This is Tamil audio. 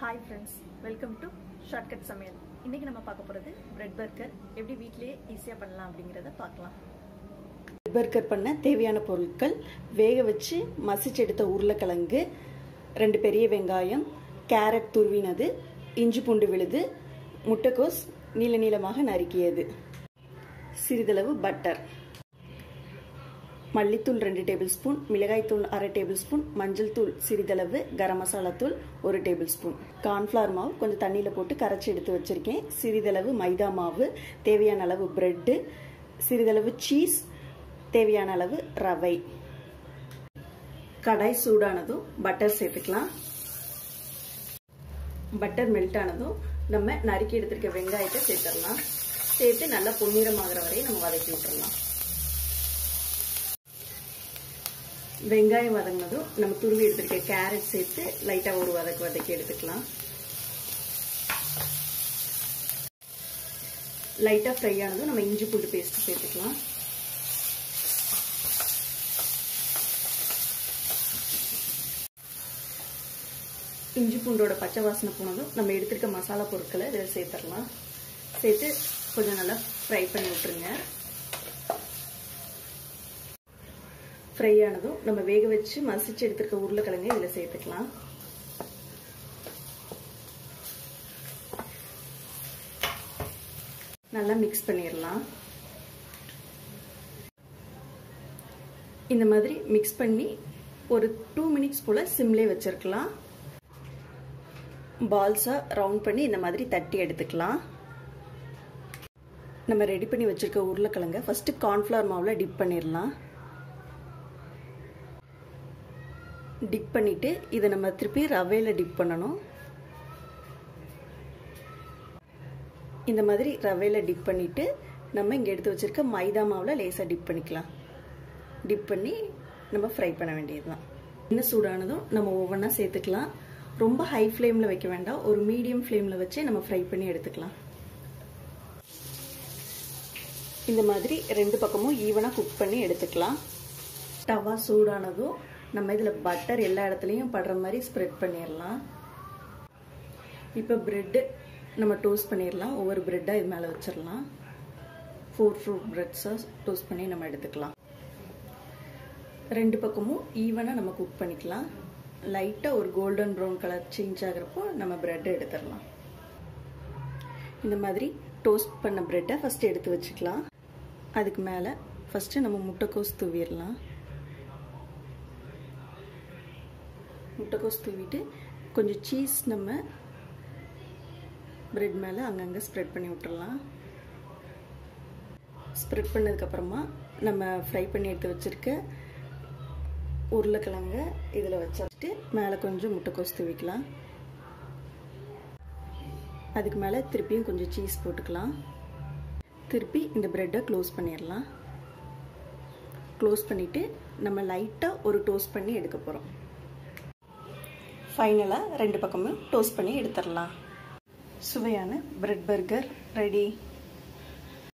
Hi friends welcome to shortcut Samayal இன்றைக்கி நம்ம பார்க்க போகிறது பிரெட் பர்கர் எப்படி வீட்டிலேயே ஈஸியாக பண்ணலாம் அப்படிங்கிறத பார்க்கலாம். பர்கர் பண்ண தேவையான பொருட்கள் வேக வச்சு மசிச்சு எடுத்த உருளைக்கிழங்கு ரெண்டு பெரிய வெங்காயம் கேரட் துருவினது இஞ்சி பூண்டு விழுது முட்டைக்கோஸ் நீள நீளமாக நறுக்கியது. சிறிதளவு பட்டர் மல்லித்தூள் ரெண்டு டேபிள் ஸ்பூன் மிளகாய்த்தூள் அரை டேபிள் ஸ்பூன் மஞ்சள் தூள் சிறிதளவு கரம் மசாலா தூள் ஒரு டேபிள் ஸ்பூன் கார்ன்ஃப்ளவர் மாவு கொஞ்சம் தண்ணியில் போட்டு கரைச்சி எடுத்து வச்சுருக்கேன். சிறிதளவு மைதா மாவு தேவையான அளவு பிரெட்டு சிறிதளவு சீஸ் தேவையான அளவு ரவை. கடாய் சூடானதும் பட்டர் சேர்த்துக்கலாம். பட்டர் மெல்ட் ஆனதும் நம்ம நறுக்கி எடுத்திருக்க வெங்காயத்தை சேர்த்துடலாம். சேர்த்து நல்லா பொன்னிறமாகிற வரையும் நம்ம வதக்கி விட்டுடலாம். வெங்காயம் வதங்கினதும் நம்ம துருவி எடுத்துருக்க கேரட் சேர்த்து லைட்டாக ஒரு வதக்கு வதக்கி எடுத்துக்கலாம். லைட்டாக ஃப்ரை ஆனதும் நம்ம இஞ்சி பூண்டு பேஸ்ட்டு சேர்த்துக்கலாம். இஞ்சி பூண்டோட பச்சை வாசனை போனதும் நம்ம எடுத்துருக்க மசாலா பொருட்களை இதில் சேர்த்துடலாம். சேர்த்து கொஞ்சம் நல்லா ஃப்ரை பண்ணி விட்டுருங்க. ஃப்ரை ஆனதும் நம்ம வேக வச்சு மசிச்சு எடுத்துருக்க உருளைக்கிழங்கு இதில் சேர்த்துக்கலாம். நல்லா மிக்ஸ் பண்ணிடலாம் இந்த மாதிரி மிக்ஸ் பண்ணி ஒரு டூ மினிட்ஸ் போல் சிம்லே வச்சிருக்கலாம். பால்ஸாக ரவுண்ட் பண்ணி இந்த மாதிரி தட்டி எடுத்துக்கலாம். நம்ம ரெடி பண்ணி வச்சுருக்க உருளைக்கிழங்க ஃபஸ்ட்டு கார்ன்ஃப்ளவர் மாவில் டிப் பண்ணிடலாம் டிப் பண்ணிவிட்டு இதை நம்ம திருப்பி ரவையில் டிப் பண்ணணும். இந்த மாதிரி ரவையில் டிப் பண்ணிவிட்டு நம்ம இங்கே எடுத்து வச்சுருக்க மைதா மாவில் லேசாக டிப் பண்ணிக்கலாம். டிப் பண்ணி நம்ம ஃப்ரை பண்ண வேண்டியது தான் என்ன சூடானதும் நம்ம ஒவ்வொன்றா சேர்த்துக்கலாம். ரொம்ப ஹை ஃப்ளேமில் வைக்க வேண்டாம். ஒரு மீடியம் ஃப்ளேமில் வச்சு நம்ம ஃப்ரை பண்ணி எடுத்துக்கலாம். இந்த மாதிரி ரெண்டு பக்கமும் ஈவனாக குக் பண்ணி எடுத்துக்கலாம். டவா சூடானதும் நம்ம இதில் பட்டர் எல்லா இடத்துலையும் படுற மாதிரி ஸ்ப்ரெட் பண்ணிடலாம் இப்போ ப்ரெட்டு நம்ம டோஸ்ட் பண்ணிடலாம் ஒவ்வொரு ப்ரெட்டாக இது மேலே வச்சிடலாம் ஃபோர் ஃப்ரூட் ப்ரெட்ஸாக டோஸ்ட் பண்ணி நம்ம எடுத்துக்கலாம். ரெண்டு பக்கமும் ஈவனாக நம்ம குக் பண்ணிக்கலாம். லைட்டாக ஒரு கோல்டன் ப்ரௌன் கலர் சேஞ்ச் ஆகிறப்போ நம்ம ப்ரெட்டை எடுத்துடலாம் இந்த மாதிரி டோஸ்ட் பண்ண ப்ரெட்டை ஃபஸ்ட்டு எடுத்து வச்சுக்கலாம். அதுக்கு மேலே ஃபஸ்ட்டு நம்ம முட்டைக்கோஸ் தூவிடலாம் முட்டைக்கோஸ் தூவிட்டு கொஞ்சம் சீஸ் நம்ம ப்ரெட் மேலே அங்கங்கே ஸ்ப்ரெட் பண்ணி விட்டுறலாம். ஸ்ப்ரெட் பண்ணதுக்கப்புறமா நம்ம ஃப்ரை பண்ணி எடுத்து வச்சுருக்க உருளைக்கிழங்க இதில் வச்சுட்டு மேலே கொஞ்சம் முட்டைக்கோஸ் தூவிக்கலாம். அதுக்கு மேலே திருப்பியும் கொஞ்சம் சீஸ் போட்டுக்கலாம். திருப்பி இந்த ப்ரெட்டை க்ளோஸ் பண்ணிடலாம். க்ளோஸ் பண்ணிவிட்டு நம்ம லைட்டாக ஒரு டோஸ்ட் பண்ணி எடுக்க போகிறோம் ஃபைனலாக ரெண்டு பக்கமும் டோஸ்ட் பண்ணி எடுத்துடலாம். சுவையான பிரெட் பர்கர் ரெடி